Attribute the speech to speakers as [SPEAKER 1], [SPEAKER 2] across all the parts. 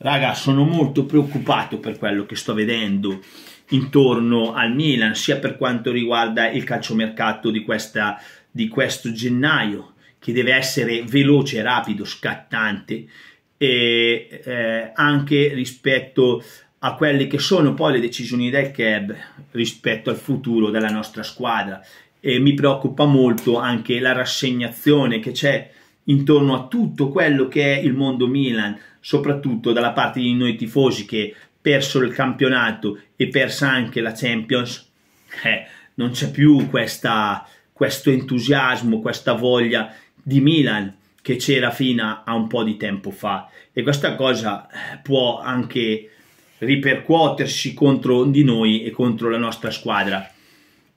[SPEAKER 1] Raga, sono molto preoccupato per quello che sto vedendo intorno al Milan, sia per quanto riguarda il calciomercato di, questa, di questo gennaio, che deve essere veloce, rapido, scattante, e eh, anche rispetto a quelle che sono poi le decisioni del CAB rispetto al futuro della nostra squadra. E mi preoccupa molto anche la rassegnazione che c'è intorno a tutto quello che è il mondo Milan, soprattutto dalla parte di noi tifosi che perso il campionato e persa anche la Champions, eh, non c'è più questa, questo entusiasmo, questa voglia di Milan che c'era fino a un po' di tempo fa e questa cosa eh, può anche ripercuotersi contro di noi e contro la nostra squadra.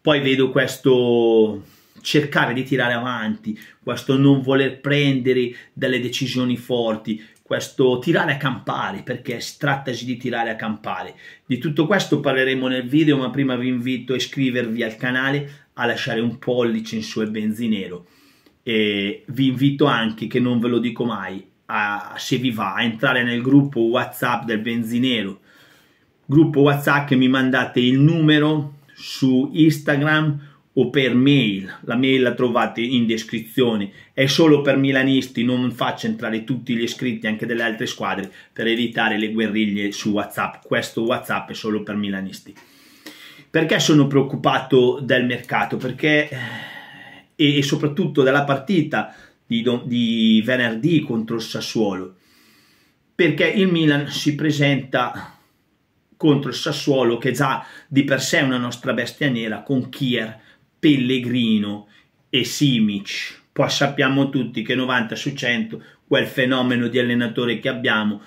[SPEAKER 1] Poi vedo questo cercare di tirare avanti, questo non voler prendere delle decisioni forti, questo tirare a campare, perché si tratta di tirare a campare. Di tutto questo parleremo nel video, ma prima vi invito a iscrivervi al canale, a lasciare un pollice in su e benzinero. E vi invito anche, che non ve lo dico mai, a, se vi va, a entrare nel gruppo WhatsApp del benzinero. Gruppo WhatsApp che mi mandate il numero su Instagram o per mail, la mail la trovate in descrizione, è solo per milanisti, non faccio entrare tutti gli iscritti anche delle altre squadre per evitare le guerriglie su Whatsapp, questo Whatsapp è solo per milanisti. Perché sono preoccupato del mercato? Perché e, e soprattutto della partita di, di venerdì contro il Sassuolo, perché il Milan si presenta contro il Sassuolo che già di per sé è una nostra bestia nera con Kier Pellegrino e Simic. Poi sappiamo tutti che 90 su 100 quel fenomeno di allenatore che abbiamo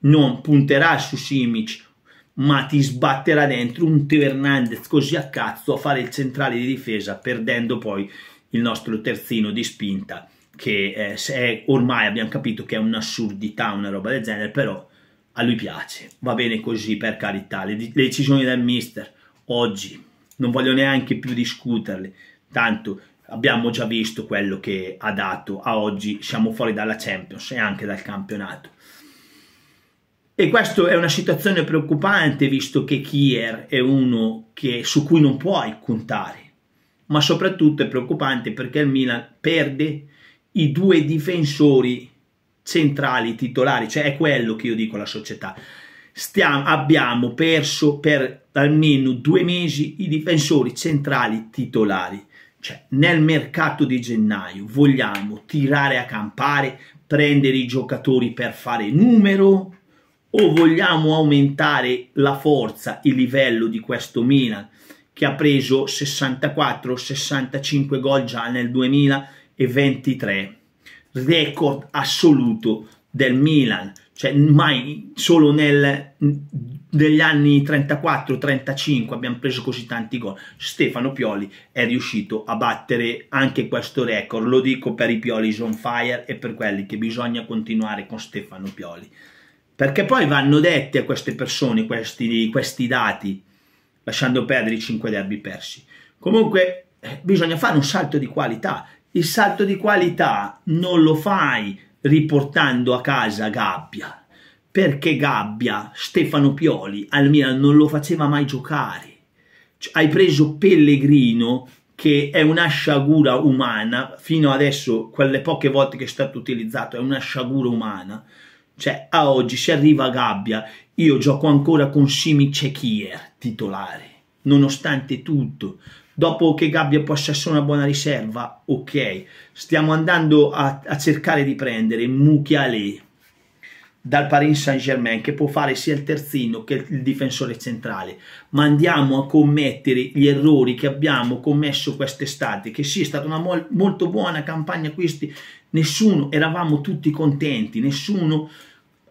[SPEAKER 1] non punterà su Simic ma ti sbatterà dentro un Teo Hernandez così a cazzo a fare il centrale di difesa perdendo poi il nostro terzino di spinta che è, è, ormai abbiamo capito che è un'assurdità una roba del genere però a lui piace. Va bene così per carità. Le, le decisioni del mister oggi non voglio neanche più discuterle, tanto abbiamo già visto quello che ha dato. A oggi, siamo fuori dalla Champions e anche dal campionato. E questa è una situazione preoccupante visto che Kier è uno che, su cui non puoi contare, ma soprattutto è preoccupante perché il Milan perde i due difensori centrali titolari, cioè è quello che io dico alla società stiamo, abbiamo perso per almeno due mesi i difensori centrali titolari. Cioè, nel mercato di gennaio vogliamo tirare a campare, prendere i giocatori per fare numero o vogliamo aumentare la forza, il livello di questo Milan che ha preso 64-65 gol già nel 2023, record assoluto del Milan, cioè mai solo nel, negli anni 34-35 abbiamo preso così tanti gol. Stefano Pioli è riuscito a battere anche questo record, lo dico per i Pioli on fire e per quelli che bisogna continuare con Stefano Pioli. Perché poi vanno detti a queste persone questi, questi dati, lasciando perdere i 5 derby persi. Comunque eh, bisogna fare un salto di qualità. Il salto di qualità non lo fai riportando a casa Gabbia, perché Gabbia, Stefano Pioli, al Milan non lo faceva mai giocare. Cioè, hai preso Pellegrino, che è una sciagura umana, fino adesso, quelle poche volte che è stato utilizzato, è una sciagura umana. Cioè, a oggi si arriva Gabbia, io gioco ancora con Simic e Kier, titolare, nonostante tutto dopo che Gabbia possa essere una buona riserva, ok, stiamo andando a, a cercare di prendere Mukiale dal Paris Saint Germain che può fare sia il terzino che il difensore centrale. Ma andiamo a commettere gli errori che abbiamo commesso quest'estate che sì è stata una mol molto buona campagna acquisti. Nessuno eravamo tutti contenti nessuno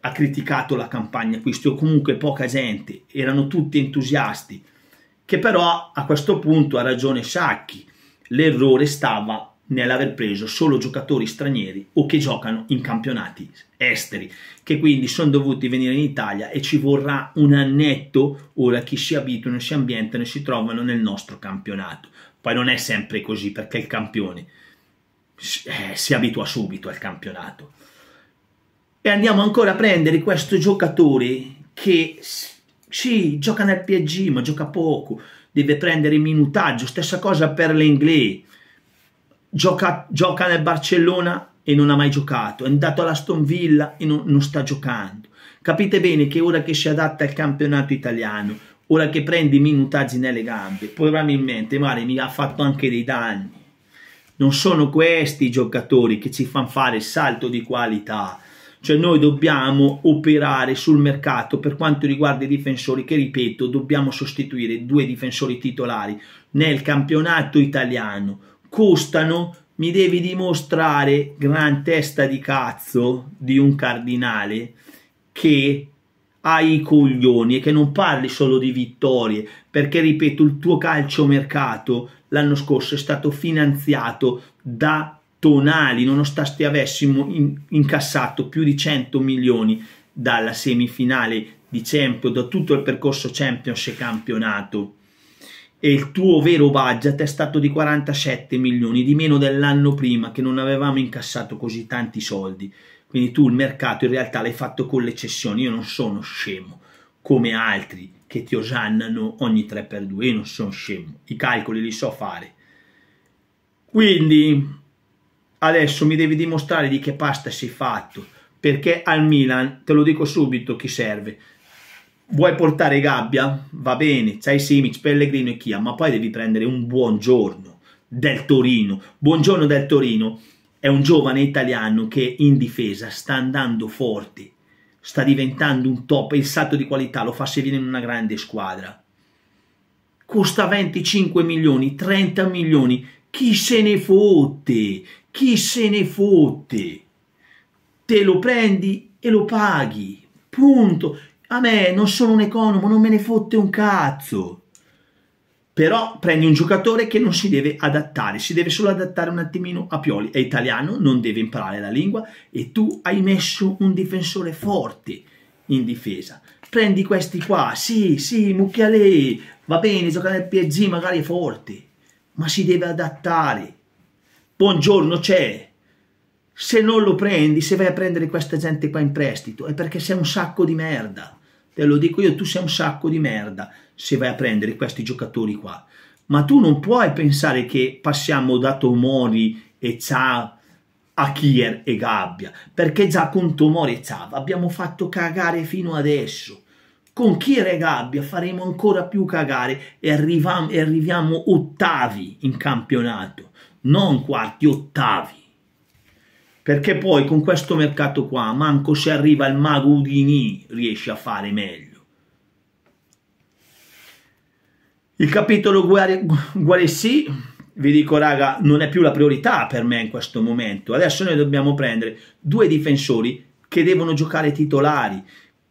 [SPEAKER 1] ha criticato la campagna acquisti o comunque poca gente erano tutti entusiasti che però a questo punto ha ragione Sacchi, l'errore stava nell'aver preso solo giocatori stranieri o che giocano in campionati esteri, che quindi sono dovuti venire in Italia e ci vorrà un annetto ora che si abituano, si ambientano e si trovano nel nostro campionato. Poi non è sempre così perché il campione eh, si abitua subito al campionato. e andiamo ancora a prendere questo giocatore che sì, gioca nel PSG ma gioca poco, deve prendere minutaggio, stessa cosa per l'Inglese, gioca, gioca nel Barcellona e non ha mai giocato, è andato all'Aston Villa e non, non sta giocando. Capite bene che ora che si adatta al campionato italiano, ora che prende i minutaggi nelle gambe, probabilmente magari mi ha fatto anche dei danni. Non sono questi i giocatori che ci fanno fare il salto di qualità cioè noi dobbiamo operare sul mercato per quanto riguarda i difensori che ripeto dobbiamo sostituire due difensori titolari nel campionato italiano. Costano mi devi dimostrare gran testa di cazzo di un cardinale che hai i coglioni e che non parli solo di vittorie perché ripeto il tuo calciomercato l'anno scorso è stato finanziato da tonali, nonostante avessimo in, incassato più di 100 milioni dalla semifinale di Champions, da tutto il percorso Champions e campionato e il tuo vero budget è stato di 47 milioni, di meno dell'anno prima che non avevamo incassato così tanti soldi. Quindi tu il mercato in realtà l'hai fatto con le cessioni, io non sono scemo come altri che ti osannano ogni 3x2, io non sono scemo, i calcoli li so fare. Quindi adesso mi devi dimostrare di che pasta sei fatto, perché al Milan, te lo dico subito, chi serve. Vuoi portare Gabbia? Va bene, c'hai Simic, Pellegrino e Chia, ma poi devi prendere un buongiorno del Torino. Buongiorno del Torino è un giovane italiano che in difesa sta andando forte, sta diventando un top, il salto di qualità lo fa se viene in una grande squadra. Costa 25 milioni, 30 milioni, chi se ne fotte? Chi se ne fotte? Te lo prendi e lo paghi. Punto. A me non sono un economo, non me ne fotte un cazzo. Però prendi un giocatore che non si deve adattare, si deve solo adattare un attimino a Pioli. È italiano, non deve imparare la lingua e tu hai messo un difensore forte in difesa. Prendi questi qua, sì, sì, Mucchialè, va bene, gioca nel PSG, magari è forte ma si deve adattare. Buongiorno c'è. Se non lo prendi, se vai a prendere questa gente qua in prestito, è perché sei un sacco di merda. Te lo dico io, tu sei un sacco di merda se vai a prendere questi giocatori qua. Ma tu non puoi pensare che passiamo da Tomori e Ciao a Kier e Gabbia, perché già con Tomori e Ciao abbiamo fatto cagare fino adesso con chi Gabbia faremo ancora più cagare e arriviamo, e arriviamo ottavi in campionato, non quarti, ottavi. Perché poi con questo mercato qua, manco se arriva il mago Udini riesce a fare meglio. Il capitolo Guaressi, vi dico raga, non è più la priorità per me in questo momento. Adesso noi dobbiamo prendere due difensori che devono giocare titolari,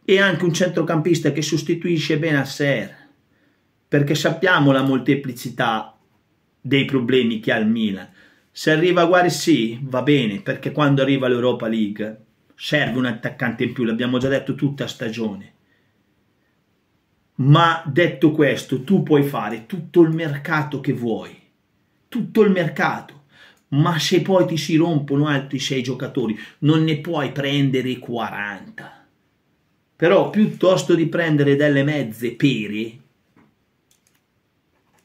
[SPEAKER 1] e anche un centrocampista che sostituisce bene perché sappiamo la molteplicità dei problemi che ha il Milan. Se arriva Guaressi va bene, perché quando arriva l'Europa League serve un attaccante in più, l'abbiamo già detto tutta stagione. Ma detto questo, tu puoi fare tutto il mercato che vuoi, tutto il mercato, ma se poi ti si rompono altri sei giocatori, non ne puoi prendere 40 però piuttosto di prendere delle mezze pere,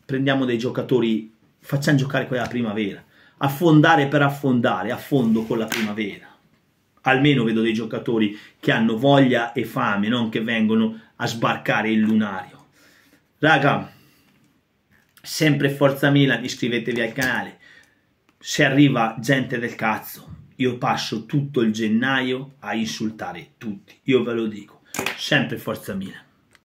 [SPEAKER 1] prendiamo dei giocatori, facciamo giocare quella primavera, affondare per affondare, a fondo con la primavera. Almeno vedo dei giocatori che hanno voglia e fame, non che vengono a sbarcare il lunario. Raga, sempre Forza Milan, iscrivetevi al canale. Se arriva gente del cazzo, io passo tutto il gennaio a insultare tutti, io ve lo dico sempre Forza Milan.